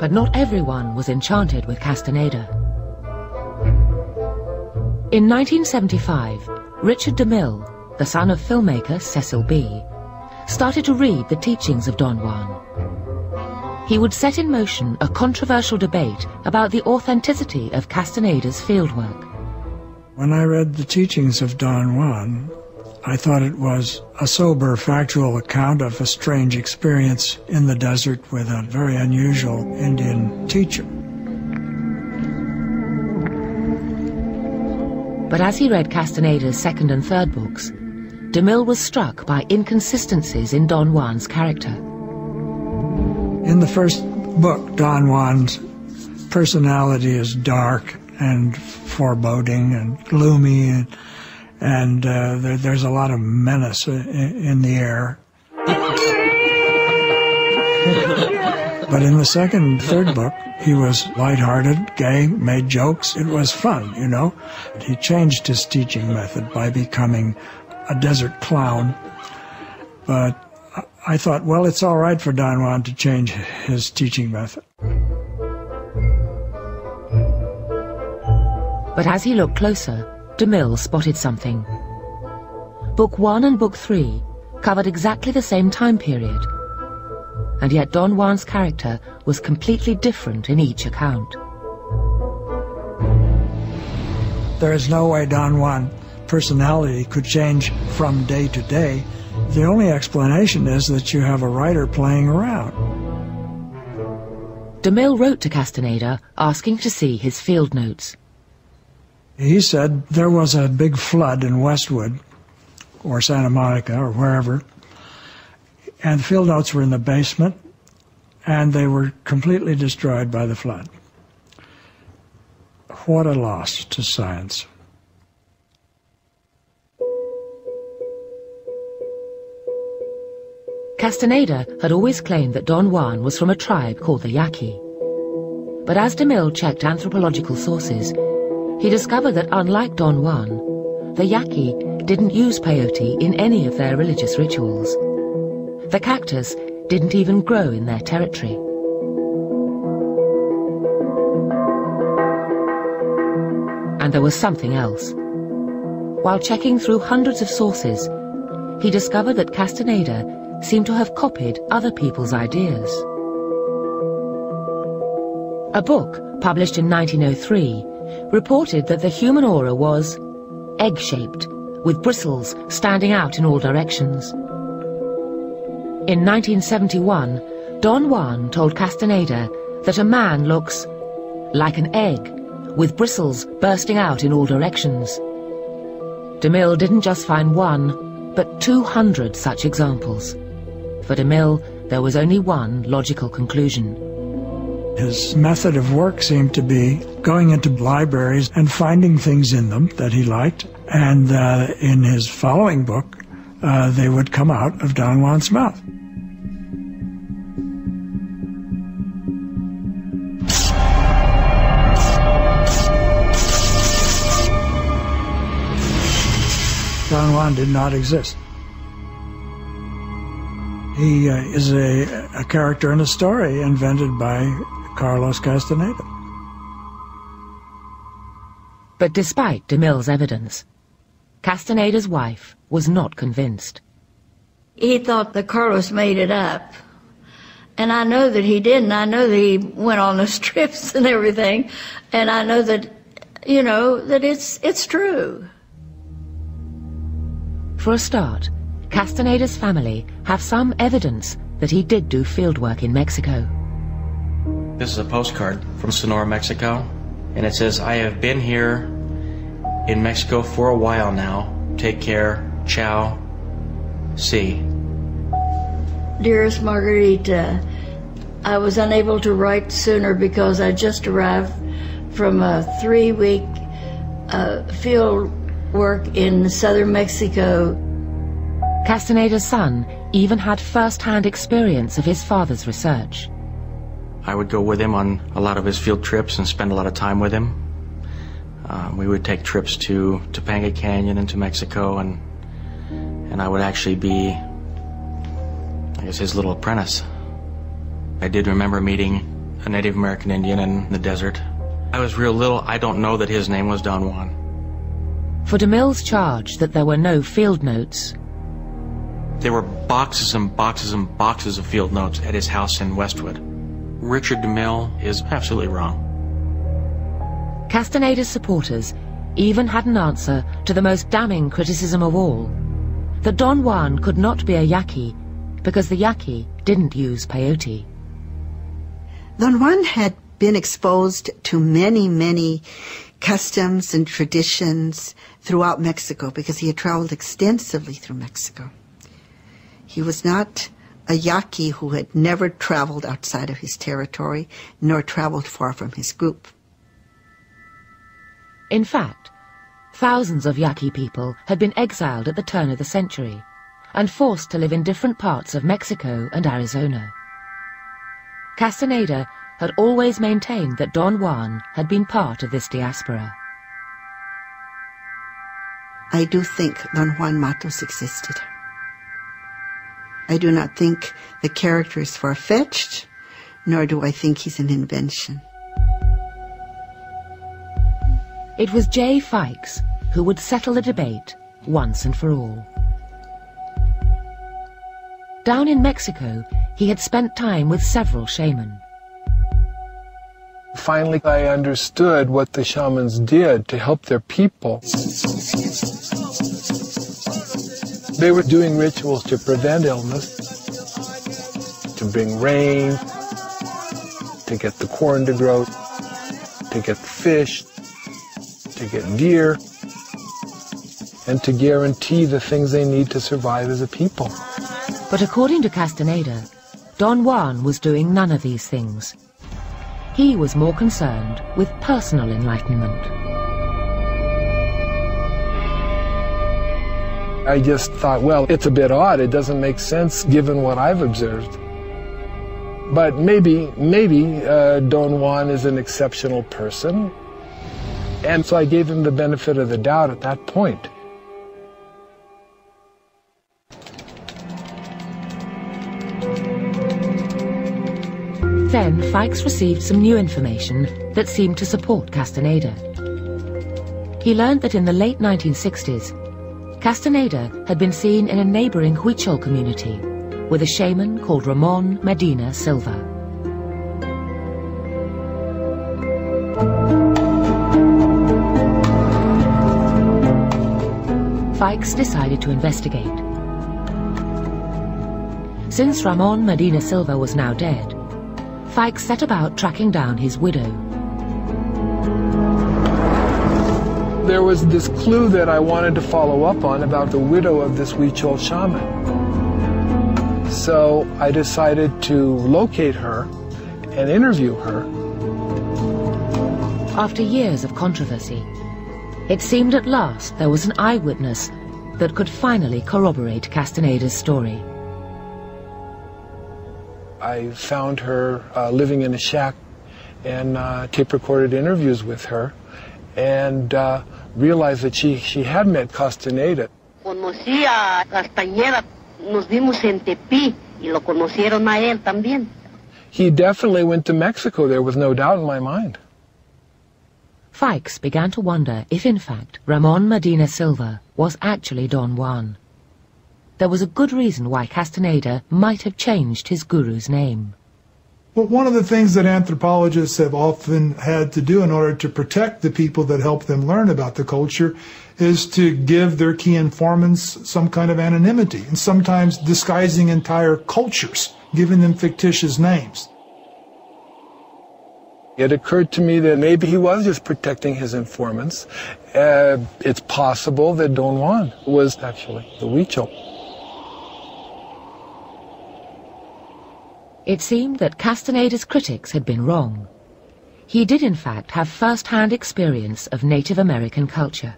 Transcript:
But not everyone was enchanted with Castaneda. In 1975, Richard DeMille, the son of filmmaker Cecil B., started to read the teachings of Don Juan. He would set in motion a controversial debate about the authenticity of Castaneda's fieldwork. When I read the teachings of Don Juan, I thought it was a sober, factual account of a strange experience in the desert with a very unusual Indian teacher. But as he read Castaneda's second and third books, DeMille was struck by inconsistencies in Don Juan's character. In the first book, Don Juan's personality is dark and foreboding and gloomy, and, and uh, there, there's a lot of menace in, in the air. but in the second, third book, he was lighthearted, gay, made jokes. It was fun, you know. He changed his teaching method by becoming a desert clown. But I thought, well, it's all right for Don Juan to change his teaching method. But as he looked closer, DeMille spotted something. Book 1 and Book 3 covered exactly the same time period, and yet Don Juan's character was completely different in each account. There is no way Don Juan personality could change from day to day. The only explanation is that you have a writer playing around. DeMille wrote to Castaneda asking to see his field notes. He said there was a big flood in Westwood, or Santa Monica, or wherever, and field notes were in the basement, and they were completely destroyed by the flood. What a loss to science. Castaneda had always claimed that Don Juan was from a tribe called the Yaqui. But as DeMille checked anthropological sources, he discovered that unlike Don Juan, the Yaqui didn't use peyote in any of their religious rituals. The cactus didn't even grow in their territory. And there was something else. While checking through hundreds of sources, he discovered that Castaneda seemed to have copied other people's ideas. A book, published in 1903, reported that the human aura was egg-shaped, with bristles standing out in all directions. In 1971, Don Juan told Castaneda that a man looks like an egg, with bristles bursting out in all directions. DeMille didn't just find one, but 200 such examples. For DeMille, there was only one logical conclusion. His method of work seemed to be going into libraries and finding things in them that he liked, and uh, in his following book, uh, they would come out of Don Juan's mouth. Don Juan did not exist. He uh, is a, a character in a story invented by Carlos Castaneda. But despite DeMille's evidence, Castaneda's wife was not convinced. He thought that Carlos made it up. And I know that he didn't. I know that he went on those trips and everything. And I know that, you know, that it's, it's true. For a start, Castaneda's family have some evidence that he did do fieldwork in Mexico. This is a postcard from Sonora, Mexico, and it says, I have been here in Mexico for a while now. Take care. Ciao. See. Dearest Margarita, I was unable to write sooner because I just arrived from a three week uh, field work in southern Mexico. Castaneda's son even had first-hand experience of his father's research. I would go with him on a lot of his field trips and spend a lot of time with him. Uh, we would take trips to Topanga Canyon into Mexico, and and I would actually be, I guess, his little apprentice. I did remember meeting a Native American Indian in the desert. I was real little. I don't know that his name was Don Juan. For DeMille's charge that there were no field notes, there were boxes and boxes and boxes of field notes at his house in Westwood. Richard DeMille is absolutely wrong. Castaneda's supporters even had an answer to the most damning criticism of all, that Don Juan could not be a Yaqui because the Yaqui didn't use peyote. Don Juan had been exposed to many, many customs and traditions throughout Mexico because he had traveled extensively through Mexico. He was not a Yaqui who had never traveled outside of his territory nor traveled far from his group. In fact, thousands of Yaqui people had been exiled at the turn of the century and forced to live in different parts of Mexico and Arizona. Castaneda had always maintained that Don Juan had been part of this diaspora. I do think Don Juan Matus existed. I do not think the character is far-fetched, nor do I think he's an invention. It was Jay Fikes who would settle the debate once and for all. Down in Mexico, he had spent time with several shamans. Finally, I understood what the shamans did to help their people. They were doing rituals to prevent illness, to bring rain, to get the corn to grow, to get fish, to get deer, and to guarantee the things they need to survive as a people. But according to Castaneda, Don Juan was doing none of these things. He was more concerned with personal enlightenment. I just thought, well, it's a bit odd. It doesn't make sense given what I've observed. But maybe, maybe uh, Don Juan is an exceptional person. And so I gave him the benefit of the doubt at that point. Then Fikes received some new information that seemed to support Castaneda. He learned that in the late 1960s, Castaneda had been seen in a neighboring Huichol community with a shaman called Ramon Medina Silva. Fikes decided to investigate. Since Ramon Medina Silva was now dead, Fikes set about tracking down his widow. There was this clue that I wanted to follow up on about the widow of this Huichol shaman. So I decided to locate her and interview her. After years of controversy, it seemed at last there was an eyewitness that could finally corroborate Castaneda's story. I found her uh, living in a shack and uh, tape recorded interviews with her and uh, realized that she, she had met Castaneda. Conocí a Castañeda, nos vimos en Tepic y lo conocieron a él también. He definitely went to Mexico, there was no doubt in my mind. Fikes began to wonder if, in fact, Ramon Medina Silva was actually Don Juan. There was a good reason why Castaneda might have changed his guru's name. Well, one of the things that anthropologists have often had to do in order to protect the people that help them learn about the culture is to give their key informants some kind of anonymity, and sometimes disguising entire cultures, giving them fictitious names. It occurred to me that maybe he was just protecting his informants. Uh, it's possible that Don Juan was actually the Huichol. It seemed that Castaneda's critics had been wrong. He did in fact have first-hand experience of Native American culture.